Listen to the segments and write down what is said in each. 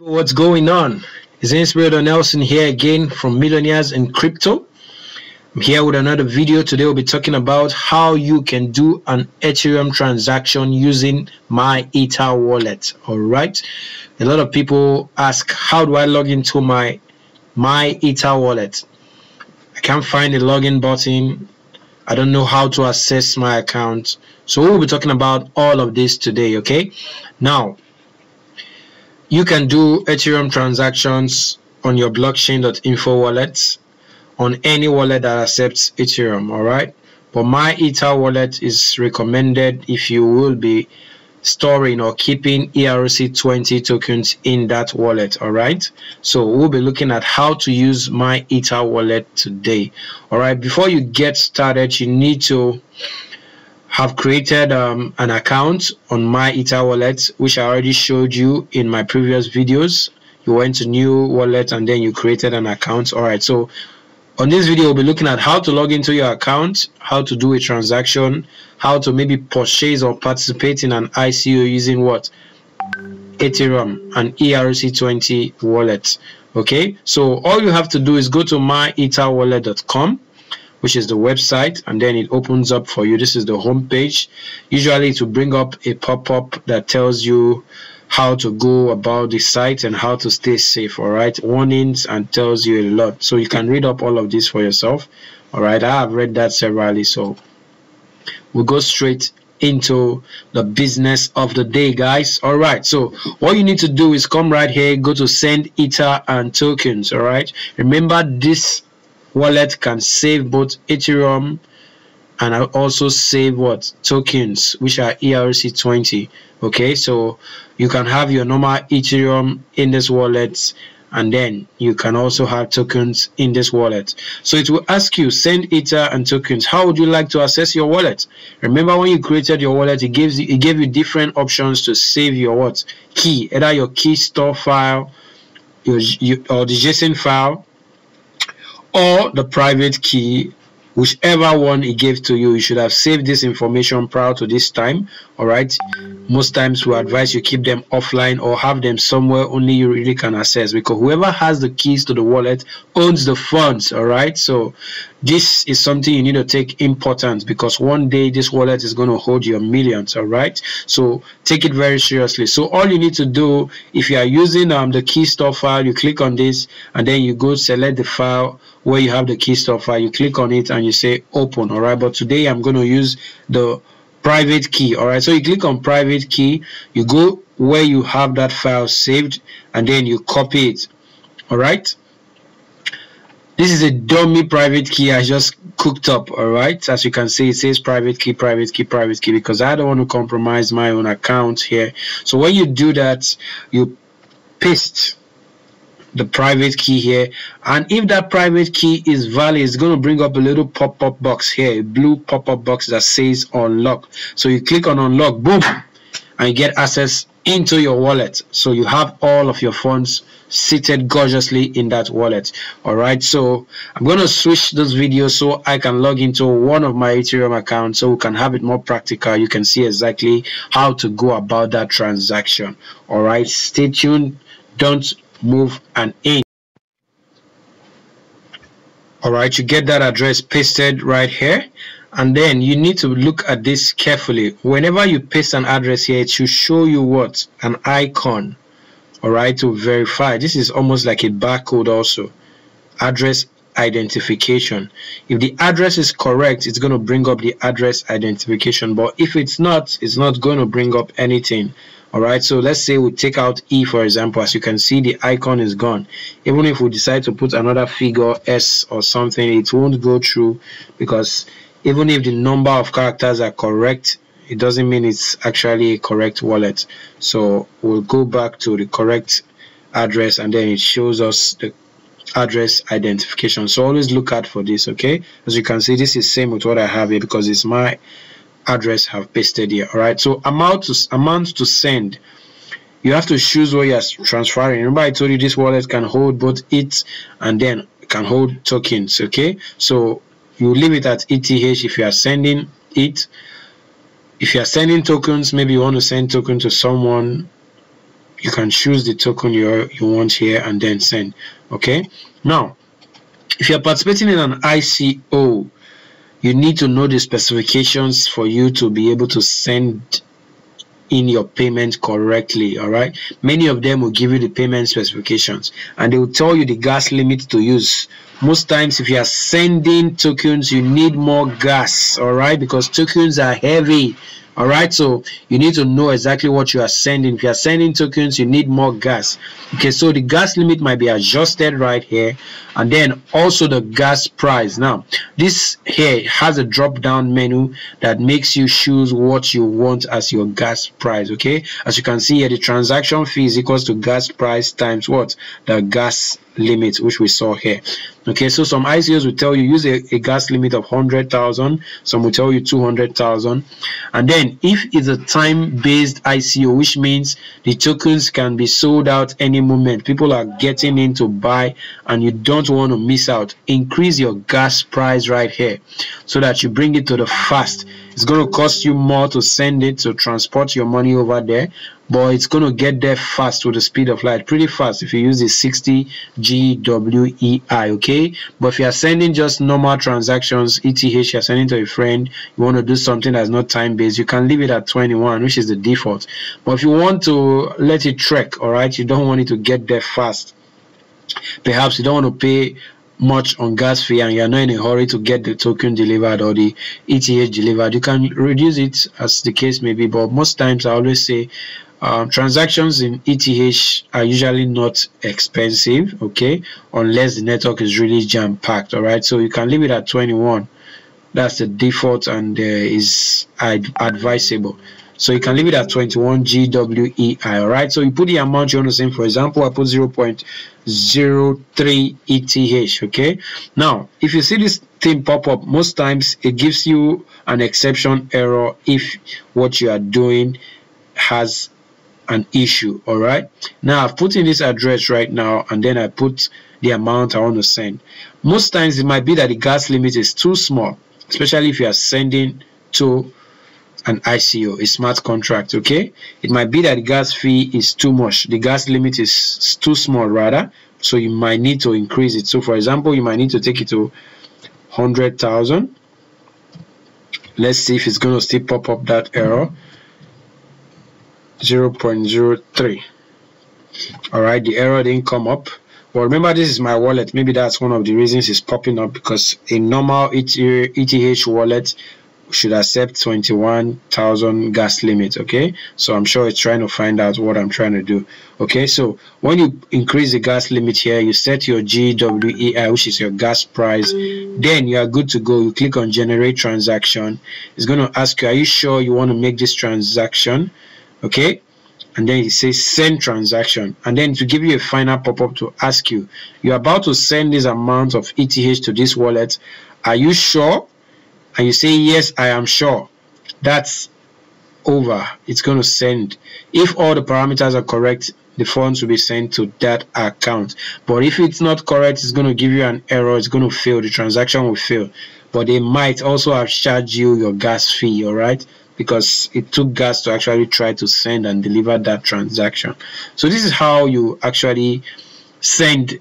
What's going on? It's Inspirator Nelson here again from Millionaires in Crypto. I'm here with another video. Today we'll be talking about how you can do an Ethereum transaction using my Ether wallet. Alright. A lot of people ask how do I log into my my Ether wallet? I can't find the login button. I don't know how to access my account. So we'll be talking about all of this today, okay? Now you can do Ethereum transactions on your blockchain.info wallet on any wallet that accepts Ethereum, all right? But my Ether wallet is recommended if you will be storing or keeping ERC20 tokens in that wallet, all right? So we'll be looking at how to use my Ether wallet today, all right? Before you get started, you need to have created um, an account on my Ether wallet, which I already showed you in my previous videos. You went to new wallet and then you created an account. All right, so on this video, we'll be looking at how to log into your account, how to do a transaction, how to maybe purchase or participate in an ICO using what? Ethereum and ERC20 wallet. Okay, so all you have to do is go to myetherwallet.com which is the website and then it opens up for you. This is the home page. Usually will bring up a pop-up that tells you how to go about the site and how to stay safe all right? Warnings and tells you a lot. So you can read up all of this for yourself all right? I have read that severally so we'll go straight into the business of the day guys. All right so what you need to do is come right here go to send ether and tokens all right? Remember this wallet can save both Ethereum and I also save what? Tokens which are ERC20 okay? So you can have your normal Ethereum in this wallet and then you can also have tokens in this wallet. So it will ask you send ether and tokens. How would you like to access your wallet? Remember when you created your wallet it gives you it gave you different options to save your what? Key either your key store file your, or the json file or the private key whichever one he gave to you you should have saved this information prior to this time all right? Most times we advise you keep them offline or have them somewhere only you really can access because whoever has the keys to the wallet owns the funds all right? So this is something you need to take important because one day this wallet is going to hold your millions all right? So take it very seriously. So all you need to do if you are using um the key store file you click on this and then you go select the file where you have the key store file. You click on it and you say open all right? But today i'm going to use the private key all right? So you click on private key you go where you have that file saved and then you copy it all right this is a dummy private key. I just cooked up all right? As you can see it says private key private key private key because i don't want to compromise my own account here. So when you do that you paste the private key here. And if that private key is valid it's going to bring up a little pop-up box here a blue pop-up box that says unlock. So you click on unlock boom and you get access into your wallet. So you have all of your funds seated gorgeously in that wallet. All right so i'm going to switch this video so i can log into one of my ethereum accounts so we can have it more practical. You can see exactly how to go about that transaction. All right stay tuned. Don't move an inch. All right you get that address pasted right here and then you need to look at this carefully. Whenever you paste an address here it should show you what? An icon. All right to verify. This is almost like a barcode also. Address identification. If the address is correct it's going to bring up the address identification. But if it's not it's not going to bring up anything. All right so let's say we take out e for example. As you can see the icon is gone. Even if we decide to put another figure s or something it won't go through because even if the number of characters are correct it doesn't mean it's actually a correct wallet. So we'll go back to the correct address and then it shows us the address identification. So always look out for this okay? As you can see this is same with what i have here because it's my address have pasted here all right so amount to amount to send. You have to choose what you're transferring. Remember i told you this wallet can hold both ETH and then can hold tokens okay? So you leave it at eth if you are sending it. If you are sending tokens maybe you want to send token to someone you can choose the token you you want here and then send okay? Now if you're participating in an ICO you need to know the specifications for you to be able to send in your payment correctly all right? Many of them will give you the payment specifications and they will tell you the gas limit to use. Most times if you are sending tokens you need more gas all right? Because tokens are heavy all right so you need to know exactly what you are sending. If you are sending tokens you need more gas. Okay so the gas limit might be adjusted right here and then also the gas price. Now this here has a drop down menu that makes you choose what you want as your gas price okay? As you can see here the transaction fee is equals to gas price times what? The gas limit which we saw here. Okay so some icos will tell you use a, a gas limit of 100,000 some will tell you 200,000 and then if it's a time-based ico which means the tokens can be sold out any moment people are getting in to buy and you don't want to miss out increase your gas price right here so that you bring it to the fast it's going to cost you more to send it to transport your money over there but it's going to get there fast with the speed of light pretty fast if you use the 60 GWEI okay? But if you are sending just normal transactions ETH you're sending to a friend you want to do something that's not time based you can leave it at 21 which is the default. But if you want to let it trek all right you don't want it to get there fast perhaps you don't want to pay much on gas fee and you're not in a hurry to get the token delivered or the ETH delivered, you can reduce it as the case may be. But most times I always say um, transactions in ETH are usually not expensive, okay, unless the network is really jam packed. All right, so you can leave it at 21. That's the default and uh, is ad advisable. So you can leave it at 21 GWEI. All right, so you put the amount you want to send. For example, I put 0.03 ETH. Okay, now if you see this thing pop up, most times it gives you an exception error if what you are doing has an issue all right now i've put in this address right now and then i put the amount i want to send most times it might be that the gas limit is too small especially if you are sending to an ICO, a smart contract, okay? It might be that the gas fee is too much. The gas limit is too small rather. So you might need to increase it. So for example, you might need to take it to 100,000. Let's see if it's going to still pop up that error. 0.03 all right the error didn't come up well remember this is my wallet maybe that's one of the reasons it's popping up because a normal ETH wallet should accept 21,000 gas limit okay? So I'm sure it's trying to find out what I'm trying to do okay? So when you increase the gas limit here you set your GWEI which is your gas price then you are good to go. You click on generate transaction. It's going to ask you are you sure you want to make this transaction okay? And then it says send transaction. And then to give you a final pop-up to ask you you're about to send this amount of ETH to this wallet. Are you sure and you say yes I am sure. That's over. It's going to send. If all the parameters are correct the funds will be sent to that account. But if it's not correct it's going to give you an error. It's going to fail. The transaction will fail. But they might also have charged you your gas fee all right? Because it took gas to actually try to send and deliver that transaction. So this is how you actually send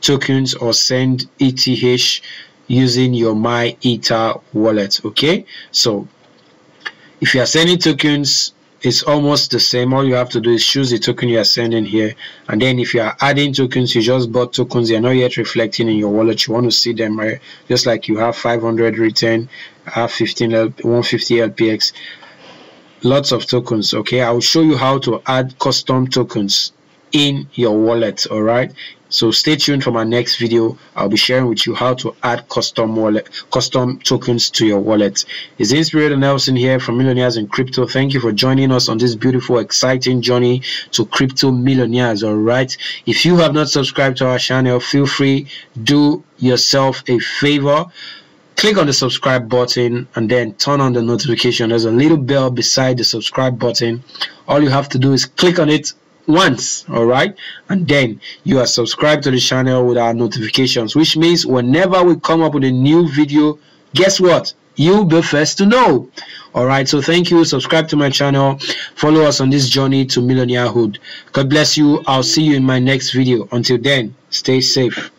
tokens or send ETH using your MyEther wallet. Okay, so if you are sending tokens it's almost the same. All you have to do is choose the token you are sending here. And then if you are adding tokens you just bought tokens they're not yet reflecting in your wallet. You want to see them right? Just like you have 500 return have 15 L 150 lpx lots of tokens okay? I will show you how to add custom tokens in your wallet all right? So stay tuned for my next video. I'll be sharing with you how to add custom wallet custom tokens to your wallet. It's inspirator nelson here from millionaires in crypto. Thank you for joining us on this beautiful exciting journey to crypto millionaires all right? If you have not subscribed to our channel feel free do yourself a favor. Click on the subscribe button and then turn on the notification. There's a little bell beside the subscribe button. All you have to do is click on it once all right and then you are subscribed to the channel with our notifications which means whenever we come up with a new video guess what you'll be first to know. All right, so thank you. Subscribe to my channel. Follow us on this journey to millionairehood. God bless you. I'll see you in my next video. Until then, stay safe.